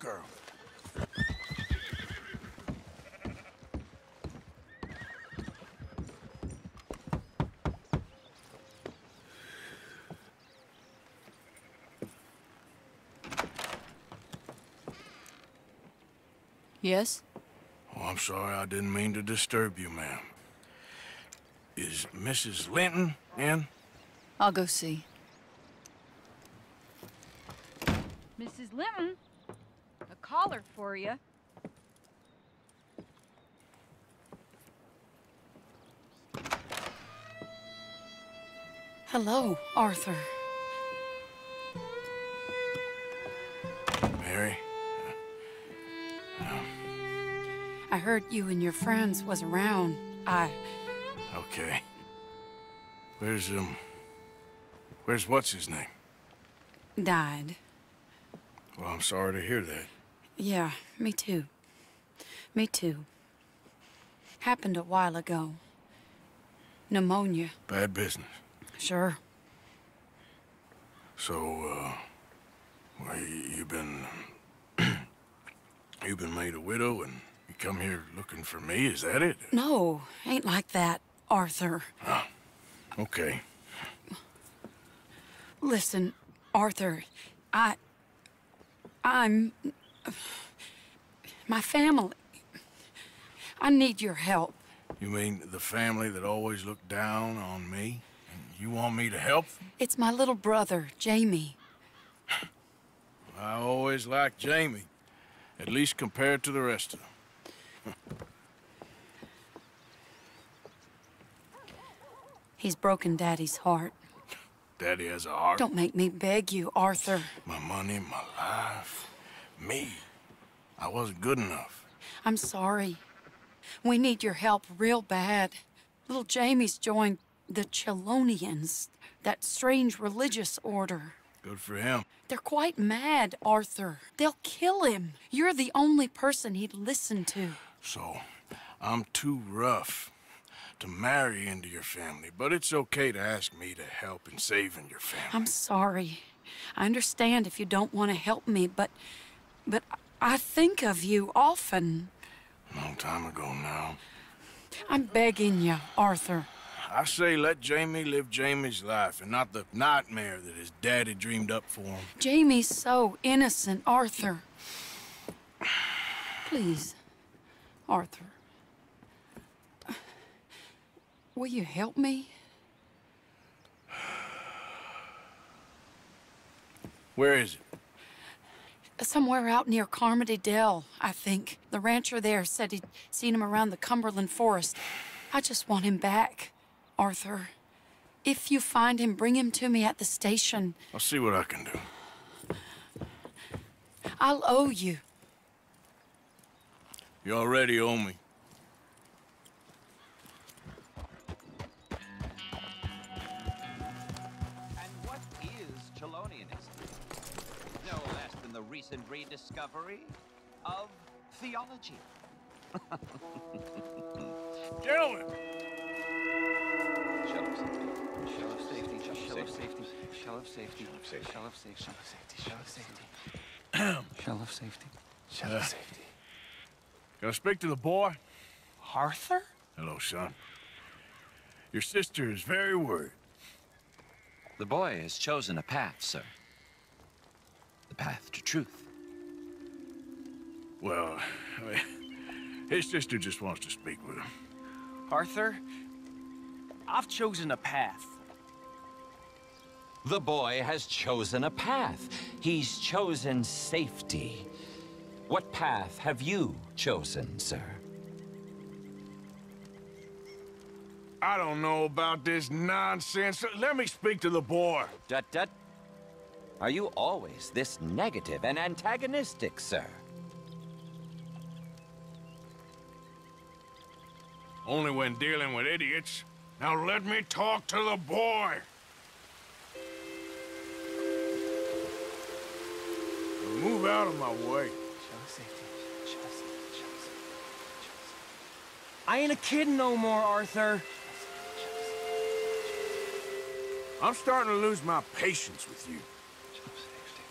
girl. Yes? Oh, I'm sorry, I didn't mean to disturb you, ma'am. Is Mrs. Linton in? I'll go see. Mrs. Linton, a caller for you. Hello, Arthur. Mary? I heard you and your friends was around. I... Okay. Where's, um... Where's what's his name? died. Well, I'm sorry to hear that. Yeah, me too. Me too. Happened a while ago. Pneumonia. Bad business. Sure. So, uh... Well, you, you've been... you've been made a widow and you come here looking for me, is that it? No, ain't like that, Arthur. Ah, Okay. Listen, Arthur, I... I'm... My family. I need your help. You mean the family that always looked down on me? And you want me to help them? It's my little brother, Jamie. I always liked Jamie. At least compared to the rest of them. He's broken Daddy's heart. Daddy has a heart. Don't make me beg you, Arthur. My money, my life, me. I wasn't good enough. I'm sorry. We need your help real bad. Little Jamie's joined the Chelonians, that strange religious order. Good for him. They're quite mad, Arthur. They'll kill him. You're the only person he'd listen to. So, I'm too rough to marry into your family, but it's okay to ask me to help in saving your family. I'm sorry. I understand if you don't want to help me, but... But I think of you often. Long time ago now. I'm begging you, Arthur. I say let Jamie live Jamie's life and not the nightmare that his daddy dreamed up for him. Jamie's so innocent, Arthur. Please, Arthur. Will you help me? Where is it? Somewhere out near Carmody Dell, I think. The rancher there said he'd seen him around the Cumberland Forest. I just want him back, Arthur. If you find him, bring him to me at the station. I'll see what I can do. I'll owe you. You already owe me. Recent rediscovery of theology. Gentlemen! Shell of safety. Shell of safety. Shell of safety. Shell of safety. Shell of safety. Shell of safety. Shell of safety. Shell of safety. Shell of safety. Can I speak to the boy? Arthur? Hello, son. Your sister is very worried. The boy has chosen a path, sir. The path to truth. Well, I mean, his sister just wants to speak with him. Arthur? I've chosen a path. The boy has chosen a path. He's chosen safety. What path have you chosen, sir? I don't know about this nonsense. Let me speak to the boy. Dut dut. Are you always this negative and antagonistic, sir? Only when dealing with idiots. Now let me talk to the boy. Move out of my way. I ain't a kid no more, Arthur. I'm starting to lose my patience with you. Shell of safety.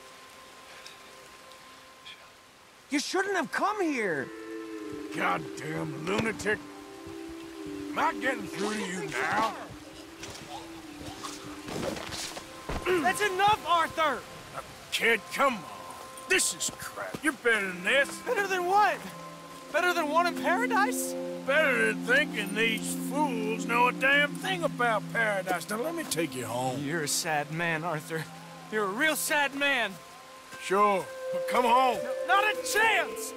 You shouldn't have come here. Goddamn lunatic. Am I getting through to you now? That's enough, Arthur! Kid, come on. This is crap. You're better than this. Better than what? Better than one in paradise? Better than thinking these fools know a damn thing about paradise. Now let me take you home. You're a sad man, Arthur. You're a real sad man. Sure, but come home. Not a chance!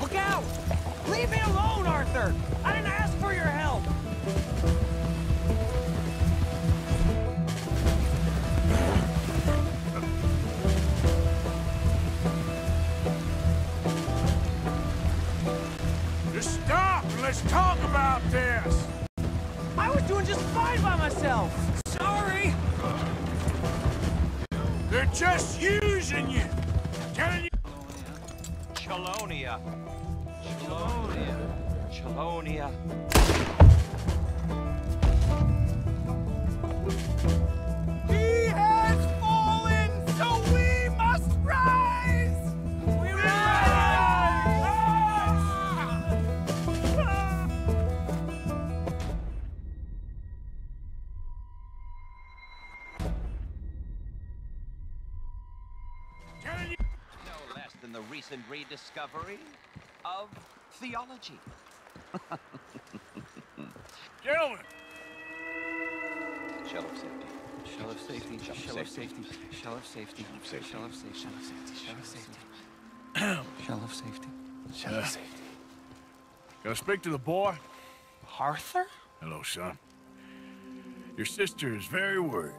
Look out! Leave me alone, Arthur! I didn't ask for your help! Just stop and let's talk about this. I was doing just fine by myself! Sorry! Just using you. Telling you. Chelonia. Chelonia. Chelonia. He rediscovery of theology. Gentlemen, Shell of safety. Shell of safety. Shell of safety. safety. Shell of safety. safety. Shell of safety. Shell of safety. Shell of safety. Shell of safety. Shell of safety. gotta speak to the boy. Arthur? Hello, son. Your sister is very worried.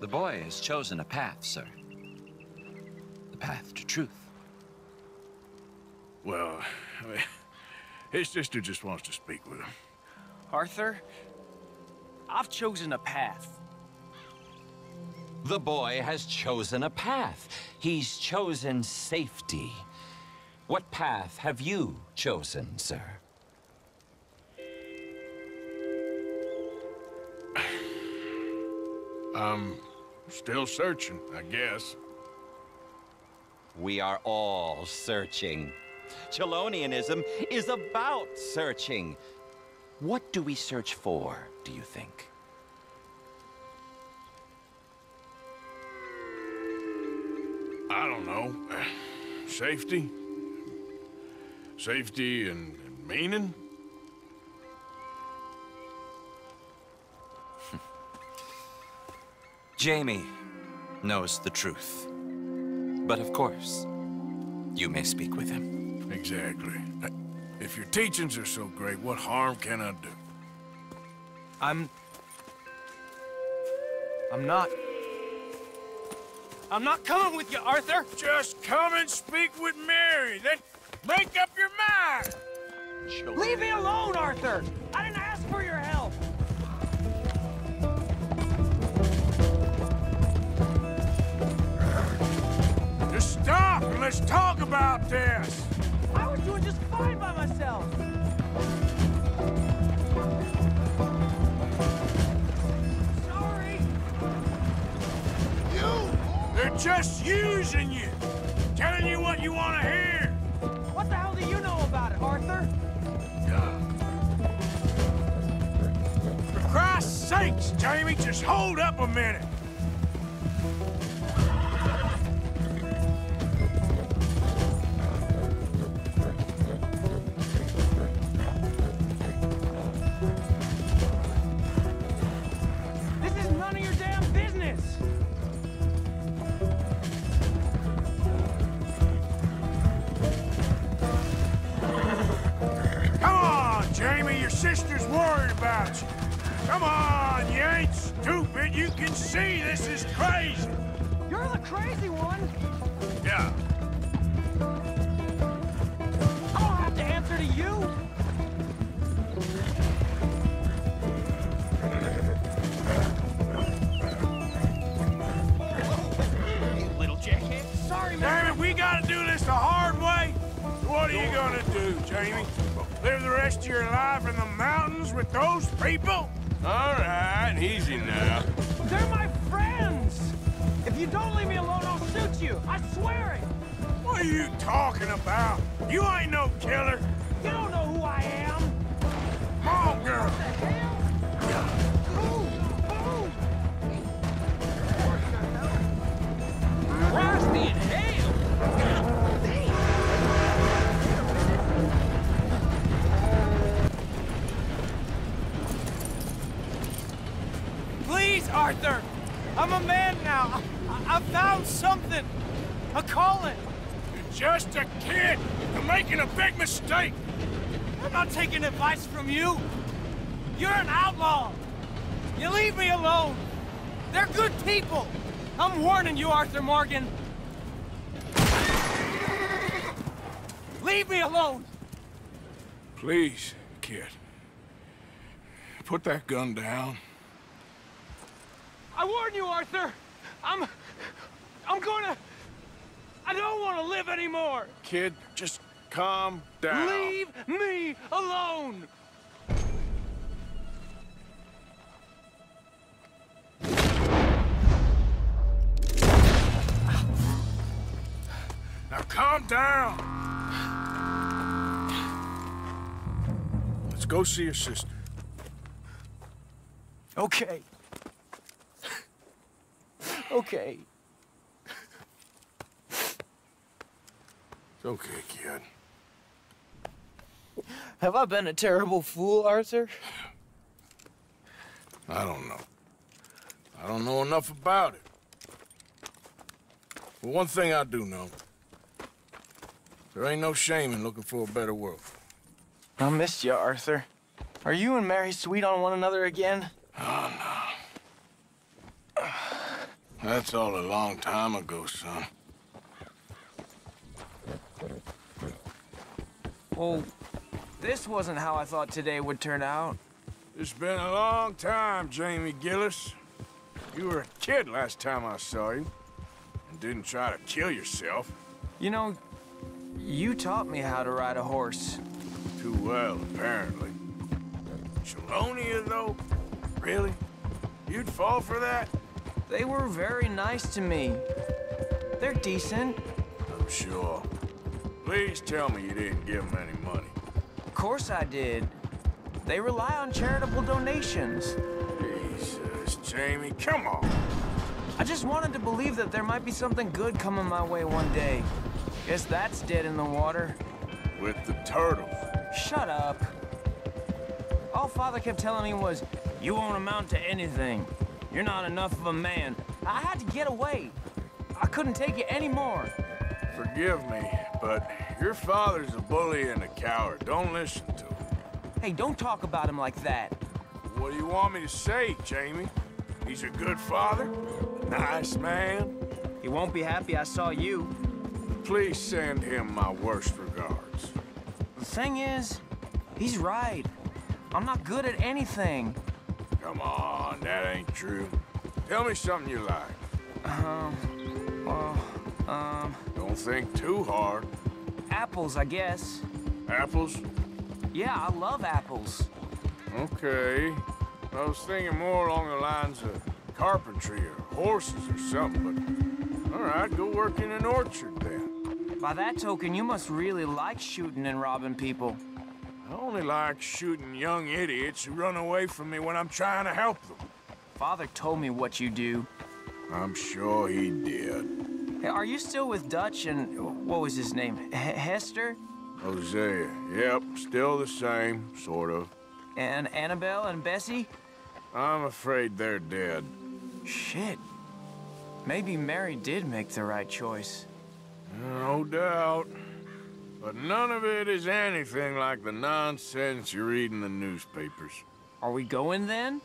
The boy has chosen a path, sir. Well, I mean, his sister just wants to speak with him. Arthur? I've chosen a path. The boy has chosen a path. He's chosen safety. What path have you chosen, sir? I'm still searching, I guess. We are all searching. Chelonianism is about searching. What do we search for, do you think? I don't know. Safety? Safety and, and meaning? Jamie knows the truth. But of course, you may speak with him. Exactly. If your teachings are so great, what harm can I do? I'm... I'm not... I'm not coming with you, Arthur! Just come and speak with Mary, then make up your mind! Leave me alone, Arthur! I didn't ask for your help! Just stop and let's talk about this! I was doing just fine by myself! Sorry! You! They're just using you! Telling you what you want to hear! What the hell do you know about it, Arthur? For Christ's sakes, Jamie, just hold up a minute! See this is crazy. You're the crazy one! Yeah. I don't have to answer to you! Little jackhead. Sorry, man! Damn it, we gotta do this the hard way. What are you gonna do, Jamie? Live the rest of your life in the mountains with those people? All right, easy now. They're my friends! If If you don't leave me alone, I'll shoot you. I swear it. What are you talking about? You ain't no killer. You don't know who I am. Come on, girl. Who? Who? Rusty in hell! Arthur! I'm a man now. I, I found something. A calling. You're just a kid. You're making a big mistake. I'm not taking advice from you. You're an outlaw. You leave me alone. They're good people. I'm warning you, Arthur Morgan. Leave me alone. Please, kid. Put that gun down. I warn you, Arthur. I'm... I'm gonna... I don't want to live anymore. Kid, just calm down. Leave me alone. Now calm down. Let's go see your sister. Okay. Okay. It's okay, kid. Have I been a terrible fool, Arthur? I don't know. I don't know enough about it. But one thing I do know. There ain't no shame in looking for a better world. I missed you, Arthur. Are you and Mary sweet on one another again? Oh, That's all a long time ago, son. Well, this wasn't how I thought today would turn out. It's been a long time, Jamie Gillis. You were a kid last time I saw you. And didn't try to kill yourself. You know, you taught me how to ride a horse. Too well, apparently. Chelonia, though? Really? You'd fall for that? They were very nice to me. They're decent. I'm sure. Please tell me you didn't give them any money. Of course I did. They rely on charitable donations. Jesus, Jamie, come on. I just wanted to believe that there might be something good coming my way one day. Guess that's dead in the water. With the turtle. Shut up. All Father kept telling me was, you won't amount to anything. You're not enough of a man. I had to get away. I couldn't take it anymore. Forgive me, but your father's a bully and a coward. Don't listen to him. Hey, don't talk about him like that. What do you want me to say, Jamie? He's a good father? Nice man? He won't be happy I saw you. Please send him my worst regards. The thing is, he's right. I'm not good at anything. Come on, that ain't true. Tell me something you like. Um, Well, um, Don't think too hard. apples, I guess. Apples? Yeah, I love apples. Okay. I was thinking more along the lines of carpentry or horses or something, but... All right, go work in an orchard then. By that token, you must really like shooting and robbing people. I only like shooting young idiots who run away from me when I'm trying to help them. Father told me what you do. I'm sure he did. Hey, are you still with Dutch and what was his name? H Hester? Hosea, yep, still the same, sort of. And Annabelle and Bessie? I'm afraid they're dead. Shit. Maybe Mary did make the right choice. No doubt. But none of it is anything like the nonsense you read in the newspapers. Are we going then?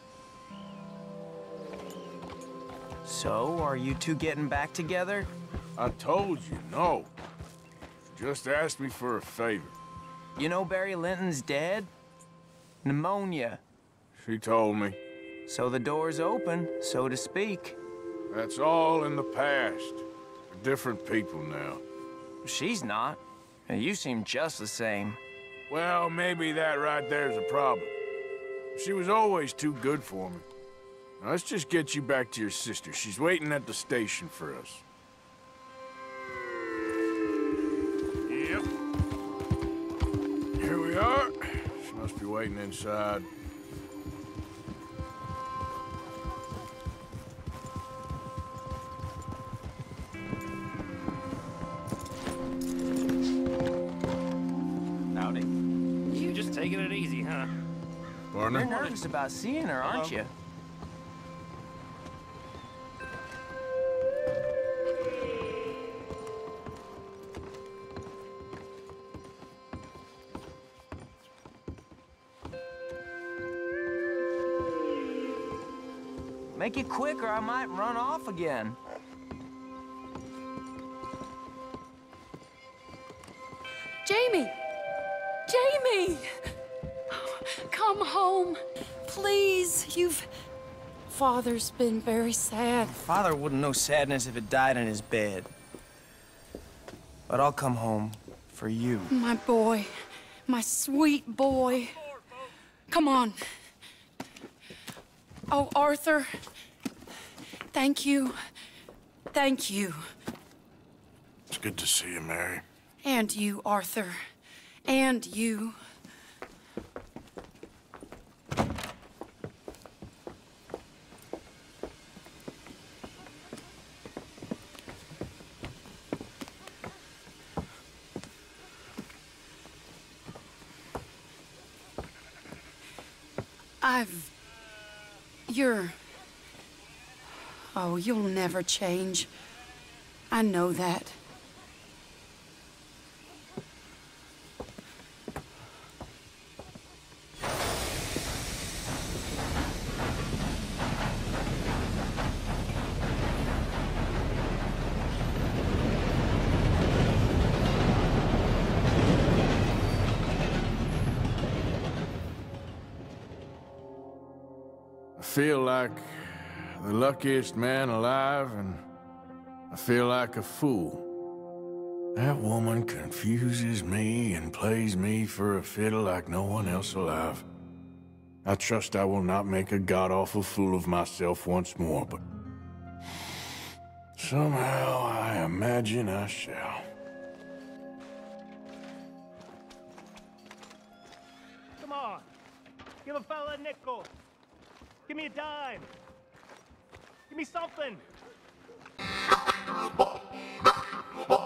So, are you two getting back together? I told you, no. Just ask me for a favor. You know Barry Linton's dead? Pneumonia. She told me. So the door's open, so to speak. That's all in the past. We're different people now. She's not. You seem just the same. Well, maybe that right there's a problem. She was always too good for me. Now, let's just get you back to your sister. She's waiting at the station for us. Yep. Here we are. She must be waiting inside. You're nervous about seeing her, aren't Hello. you? Make it quick or I might run off again. Jamie! Jamie! Come home, please. You've. Father's been very sad. Father wouldn't know sadness if it died in his bed. But I'll come home for you. My boy, my sweet boy. Come on. Oh, Arthur. Thank you. Thank you. It's good to see you, Mary. And you, Arthur. And you. I've. You're. Oh, you'll never change. I know that. I feel like the luckiest man alive, and I feel like a fool. That woman confuses me and plays me for a fiddle like no one else alive. I trust I will not make a god-awful fool of myself once more, but... Somehow I imagine I shall. Come on. Give a fella a nickel. Give me a dime. Give me something.